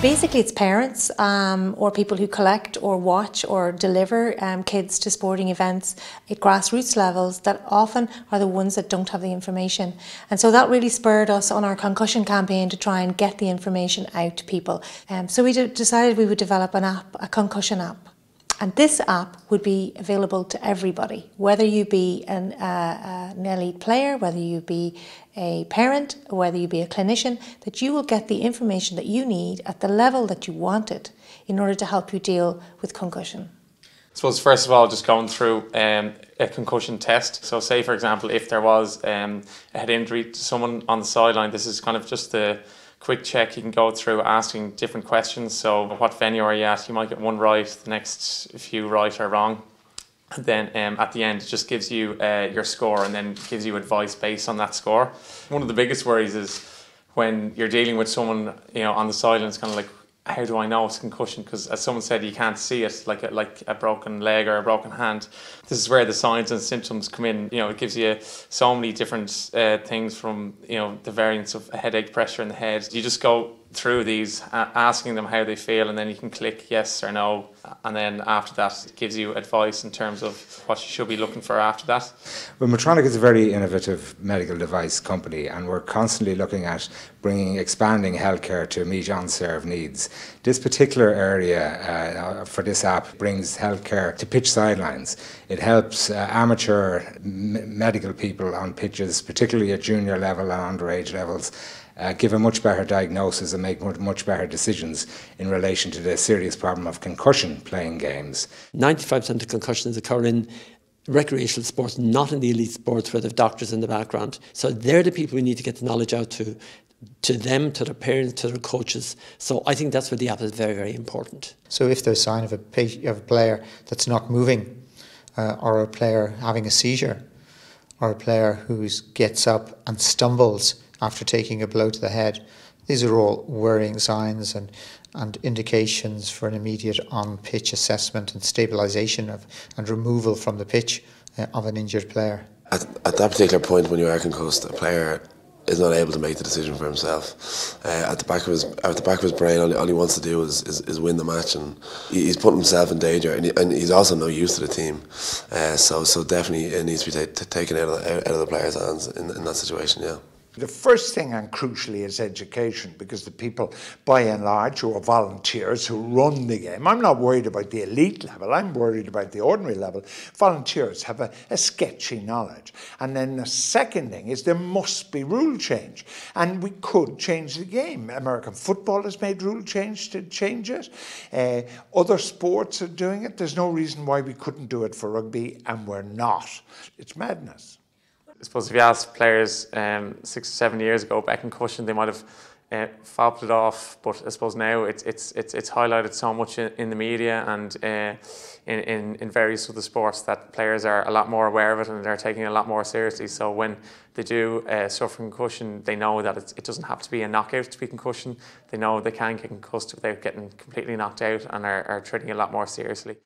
Basically, it's parents um, or people who collect or watch or deliver um, kids to sporting events at grassroots levels that often are the ones that don't have the information. And so that really spurred us on our concussion campaign to try and get the information out to people. Um, so we decided we would develop an app, a concussion app. And this app would be available to everybody, whether you be an, uh, an elite player, whether you be a parent, whether you be a clinician, that you will get the information that you need at the level that you want it in order to help you deal with concussion. I suppose first of all, just going through um, a concussion test. So, say for example, if there was um, a head injury to someone on the sideline, this is kind of just the quick check you can go through asking different questions. So, what venue are you at? You might get one right, the next few right or wrong. And then um, at the end, it just gives you uh, your score and then gives you advice based on that score. One of the biggest worries is when you're dealing with someone, you know, on the sideline, it's kind of like, how do I know it's concussion? Because as someone said, you can't see it like a, like a broken leg or a broken hand. This is where the signs and symptoms come in. You know, it gives you so many different uh, things from you know the variants of a headache, pressure in the head. You just go through these, asking them how they feel, and then you can click yes or no, and then after that, it gives you advice in terms of what you should be looking for after that. Well, Medtronic is a very innovative medical device company, and we're constantly looking at bringing, expanding healthcare to meet on-serve needs. This particular area uh, for this app brings healthcare to pitch sidelines. It helps uh, amateur medical people on pitches, particularly at junior level and underage levels uh, give a much better diagnosis and make much better decisions in relation to the serious problem of concussion playing games. 95% of concussions occur in recreational sports, not in the elite sports where they have doctors in the background. So they're the people we need to get the knowledge out to, to them, to their parents, to their coaches. So I think that's where the app is very, very important. So if there's sign of a, patient, of a player that's not moving, uh, or a player having a seizure, or a player who gets up and stumbles after taking a blow to the head. These are all worrying signs and, and indications for an immediate on pitch assessment and stabilisation of and removal from the pitch uh, of an injured player. At, at that particular point, when you are concussed, a player is not able to make the decision for himself. Uh, at the back of his at the back of his brain, all, all he wants to do is, is, is, win the match, and he, he's putting himself in danger, and, he, and, he's also no use to the team. Uh, so so definitely it needs to be taken out of the, out of the player's hands in, in that situation. Yeah. The first thing and crucially is education because the people by and large who are volunteers who run the game, I'm not worried about the elite level, I'm worried about the ordinary level. Volunteers have a, a sketchy knowledge. And then the second thing is there must be rule change. And we could change the game. American football has made rule change to change it. Uh, other sports are doing it. There's no reason why we couldn't do it for rugby and we're not. It's madness. I suppose if you ask players um, six or seven years ago back in concussion, they might have uh, fobbed it off. But I suppose now it's it's it's, it's highlighted so much in, in the media and uh, in, in in various other sports that players are a lot more aware of it and they're taking it a lot more seriously. So when they do uh, suffer concussion, they know that it doesn't have to be a knockout to be concussion. They know they can get concussed without getting completely knocked out and are, are treating it a lot more seriously.